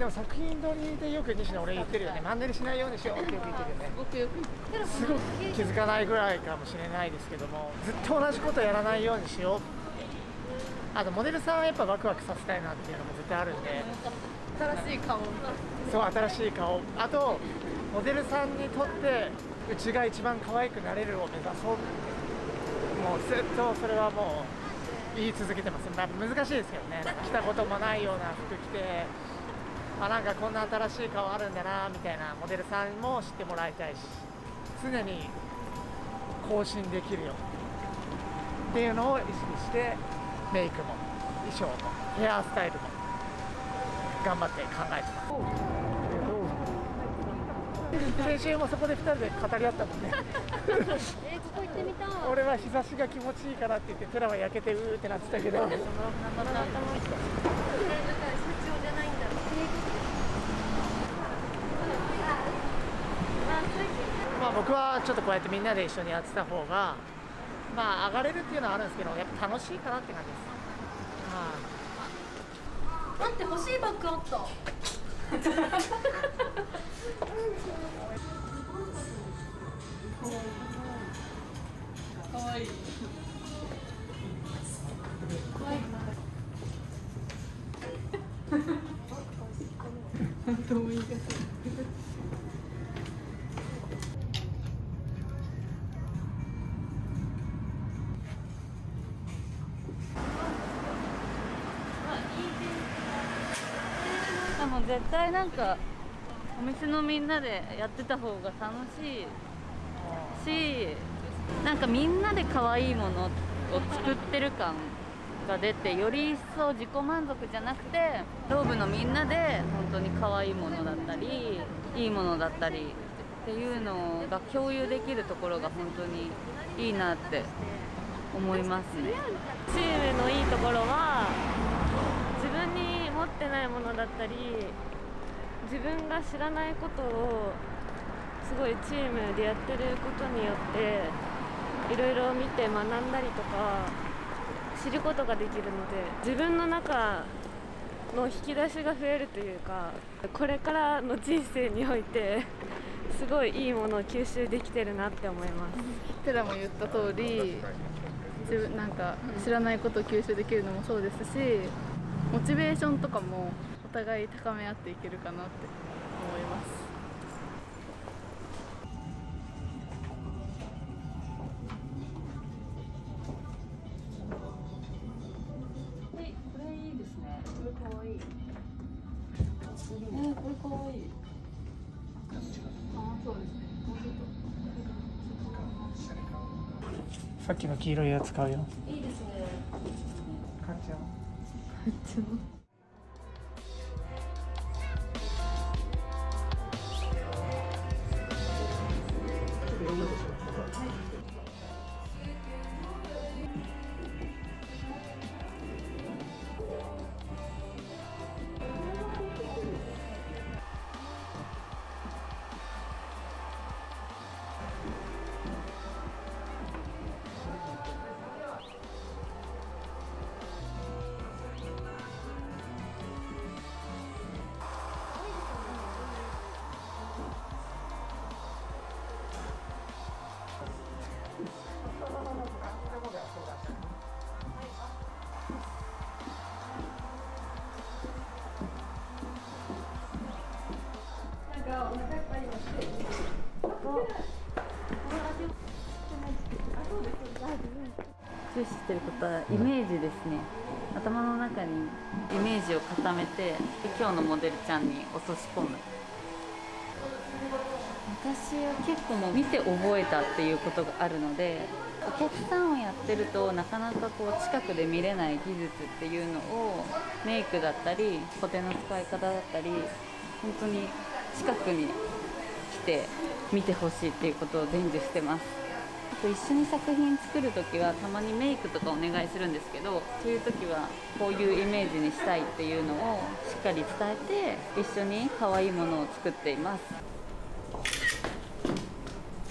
でも作品撮りでよく西野俺言ってるよね。マンネリしないようにしようってよく言ってるよね。僕よくすごく気づかないぐらいかもしれないですけどもずっと同じことやらないようにしよう。あとモデルさんはやっぱワクワクさせたいなっていうのも絶対あるんで。新しい顔。そう新しい顔。あとモデルさんにとってうちが一番可愛くなれるを目指そう。もうずっとそれはもう言い続けてます、まあ、難しいですけどね。着たこともないような服着てあなんかこんな新しい顔あるんだなみたいなモデルさんも知ってもらいたいし常に更新できるよっていうのを意識してメイクも衣装もヘアスタイルも頑張って考えてます先週もそこで2人で語り合ったもんねえー、ここ行ってみたい。俺は日差しが気持ちいいからって言ってテラは焼けてうーってなってたけど社長じゃない。まあ僕はちょっとこうやってみんなで一緒にやってた方がまあ上がれるっていうのはあるんですけどやっぱ楽しいかなって感じですは待って欲しいバッグあった。絶対なんかお店のみんなでやってた方が楽しいしなんかみんなで可愛いものを作ってる感が出てより一層自己満足じゃなくてローブのみんなで本当に可愛いものだったりいいものだったりっていうのが共有できるところが本当にいいなって思いますね。チームのいいところはないものだったり自分が知らないことをすごいチームでやってることによっていろいろ見て学んだりとか知ることができるので自分の中の引き出しが増えるというかこれからの人生においてすごいいいものを吸収できてるなって思います。テラも言った通り自分なんか知らないことを吸収できるのもそうですしモチベーションとかもお互い高め合っていけるかなって思います。はいこれいいですね。これかわいい。えー、これかわいい。あそうですね。もうちょっと。さっきの黄色いやつ買うよ。いいですね。買っちゃう注視してることはイメージですね、頭の中にイメージを固めて今日のモデルちゃんに落とし込む。私は結構もう見て覚えたっていうことがあるのでお客さんをやってるとなかなかこう近くで見れない技術っていうのをメイクだったりコテの使い方だったり本当に近くに来て見てほしいっていうことを伝授してます。と一緒に作品作る時はたまにメイクとかお願いするんですけどそういう時はこういうイメージにしたいっていうのをしっかり伝えて一緒に可愛いものを作っています。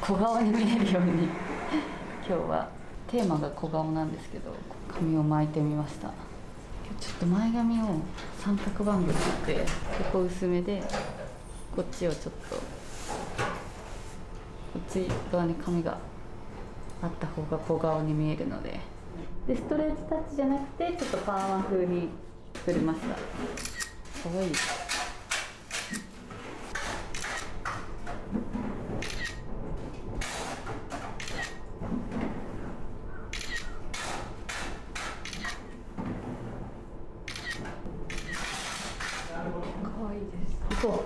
小顔に見えるように。今日はテーマが小顔なんですけど髪を巻いてみました。ちょっと前髪を三角バングルってここ薄めでこっちをちょっとこっち側に髪があった方が小顔に見えるので。でストレートタッチじゃなくてちょっとパーマ風に作りました。かわいい。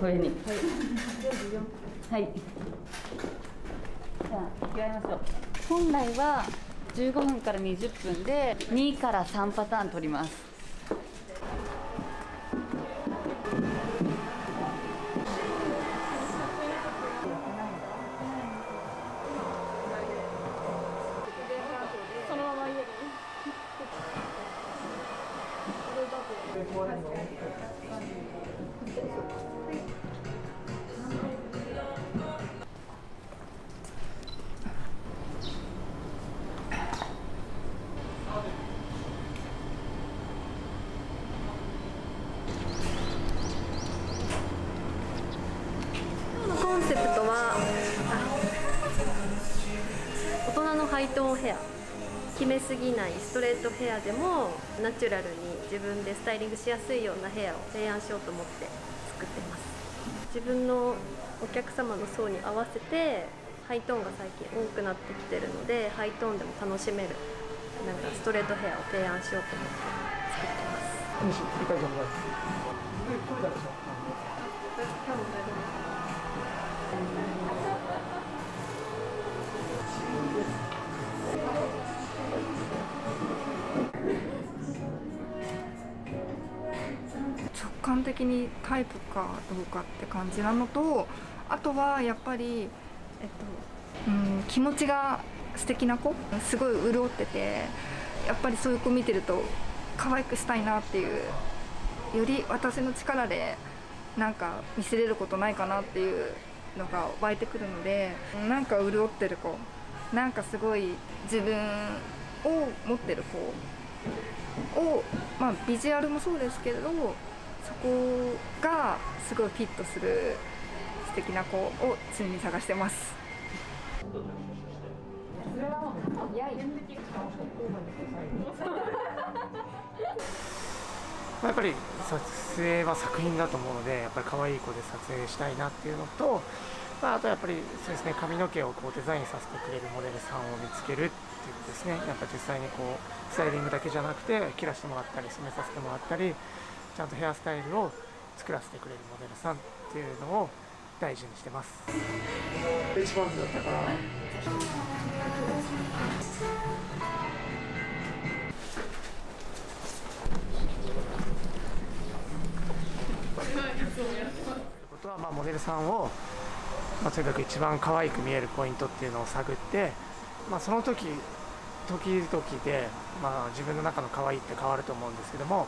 上に。はい。じゃあ着替えましょう本来は15分から20分で2から3パターン取ります。今日のコンセプトは大人のハイトーンヘア。決めすぎないストレートヘアでもナチュラルに自分でスタイリングしやすいようなヘアを提案しようと思って作ってます。自分のお客様の層に合わせてハイトーンが最近多くなってきてるのでハイトーンでも楽しめるなんかストレートヘアを提案しようと思って作ってます。的にタイプかどうかって感じなのとあとはやっぱり、えっと、うん気持ちが素敵な子すごい潤っててやっぱりそういう子見てると可愛くしたいなっていうより私の力でなんか見せれることないかなっていうのが湧いてくるのでなんか潤ってる子なんかすごい自分を持ってる子を、まあ、ビジュアルもそうですけれどそこがすごいフィットする素敵な子を常に探してます。やっぱり撮影は作品だと思うのでやっぱり可愛い子で撮影したいなっていうのと、まあ、あとやっぱりそうですね髪の毛をこうデザインさせてくれるモデルさんを見つけるっていうですねやっぱ実際にこうスタイリングだけじゃなくて切らしてもらったり染めさせてもらったりちゃんとヘアスタイルを作らせてくれるモデルさんっていうのを大事にしてます。一番だったからことはまあモデルさんを、まあ、とにかく一番可愛く見えるポイントっていうのを探って、まあ、その時時々で、まあ、自分の中の可愛いって変わると思うんですけども、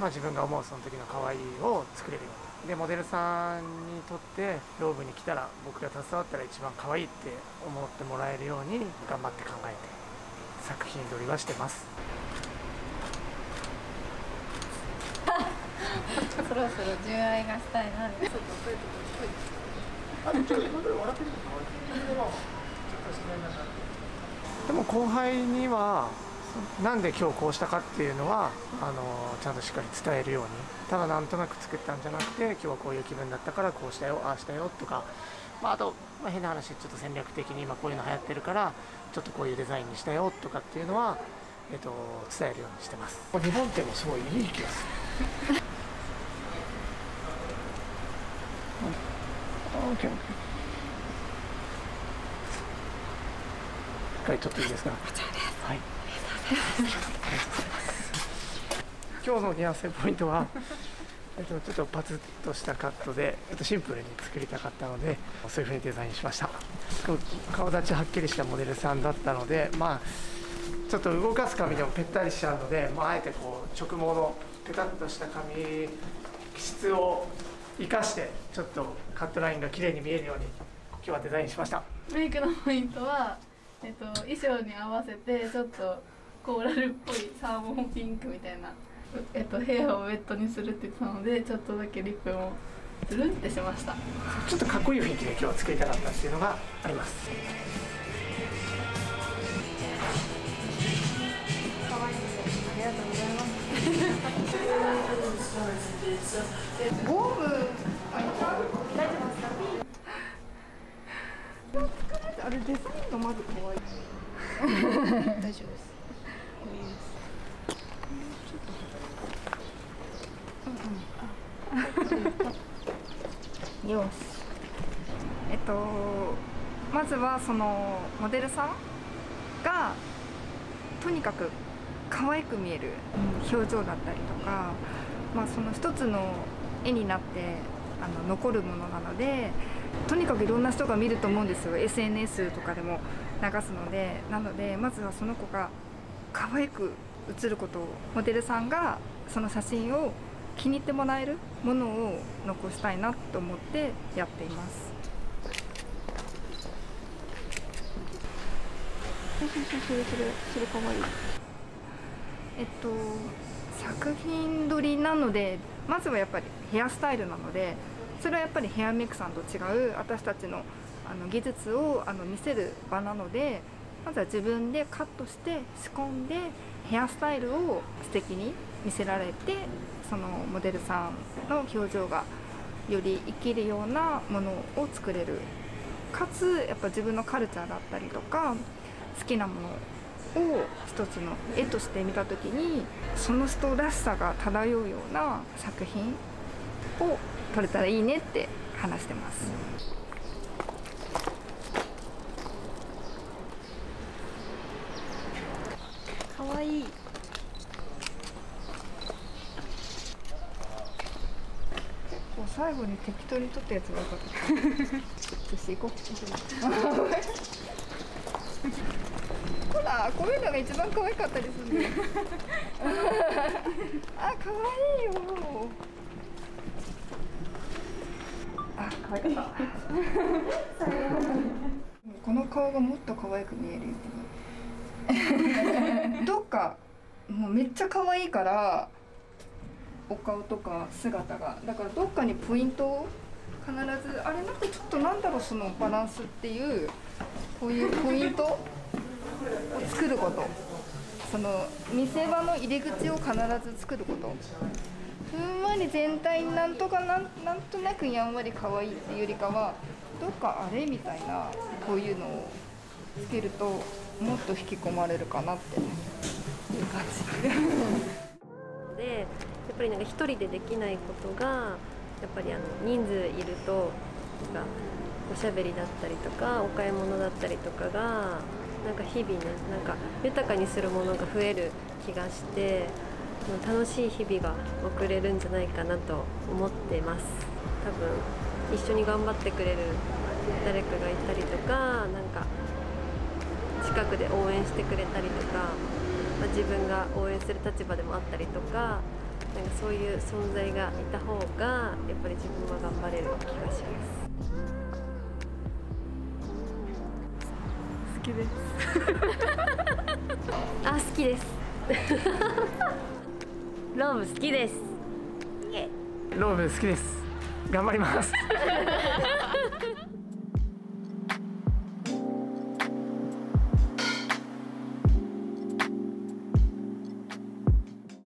まあ、自分が思うその時の可愛いを作れるように。でモデルさんにとってローブに来たら僕が携わったら一番可愛いって思ってもらえるように頑張って考えて作品撮りはしてます。そろそろ純愛がしたいな。でも後輩にはなんで今日こうしたかっていうのはあのちゃんとしっかり伝えるように。ただなんとなく作ったんじゃなくて今日はこういう気分だったからこうしたよああしたよとか、まあ、あと、まあ、変な話ちょっと戦略的に今こういうの流行ってるからちょっとこういうデザインにしたよとかっていうのは、えっと、伝えるようにしてます。日本ってもすごいいい気がする。OK OK 一回ちょっといいですか？はい 今日の似合わせポイントは、えっと、ちょっとパツッとしたカットで、えっと、シンプルに作りたかったのでそういう風にデザインしました。顔立ちはっきりしたモデルさんだったのでまあちょっと動かす髪でもぺったりしちゃうので、まあ、あえてこう直毛のペタッとした髪質を生かしてちょっとカットラインが綺麗に見えるように今日はデザインしました。メイクのポイントはえっと、衣装に合わせてちょっとコーラルっぽいサーモンピンクみたいな、えっと、ヘアをウェットにするって言ってたのでちょっとだけリップもつるんってしました。ちょっとかっこいい雰囲気で今日は作りたかったっていうのがあります。ゴム。あれデザインがまず可愛い。大丈夫ですよし。えっとまずはそのモデルさんがとにかく可愛く見える表情だったりとか、まあ、その一つの絵になってあの残るものなのでとにかくいろんな人が見ると思うんですよ。SNS とかでも流すので。なのでまずはその子が可愛く写ることをモデルさんがその写真を気に入ってもらえるものを残したいなと思ってやっています。えっと作品撮りなのでまずはやっぱりヘアスタイルなのでそれはやっぱりヘアメイクさんと違う私たちのあの技術をあの見せる場なのでまずは自分でカットして仕込んでヘアスタイルを素敵に見せられてそのモデルさんの表情がより生きるようなものを作れるかつやっぱ自分のカルチャーだったりとか好きなものを一つの絵として見た時にその人らしさが漂うような作品を撮れたらいいねって話してます。かわいいもう最後に適当に撮ったやつがよかった。よし行こう。ほら、こういうのが一番可愛かったりするんだよ。あ、可愛いよ。あ、可愛かった。この顔がもっと可愛く見えるように。どっかもうめっちゃ可愛いから。お顔とか姿が。だからどっかにポイントを必ずあれなんかちょっとなんだろうそのバランスっていうこういうポイントを作ること。その見せ場の入り口を必ず作ること。ふんわり全体になんとかなんなんとなくやんわり可愛いっていうよりかはどっかあれみたいなこういうのをつけるともっと引き込まれるかなっていう感じ。で っぱりなんか一人でできないことがやっぱりあの人数いるとなんかおしゃべりだったりとかお買い物だったりとかがなんか日々ねなんか豊かにするものが増える気がして楽しい日々が送れるんじゃないかなと思ってます。多分一緒に頑張ってくれる誰かがいたりとかなんか近くで応援してくれたりとか、まあ、自分が応援する立場でもあったりとかなんかそういう存在がいた方がやっぱり自分は頑張れる気がします。好きです。あ好きです。ローブ好きです。ローブ好きです。頑張ります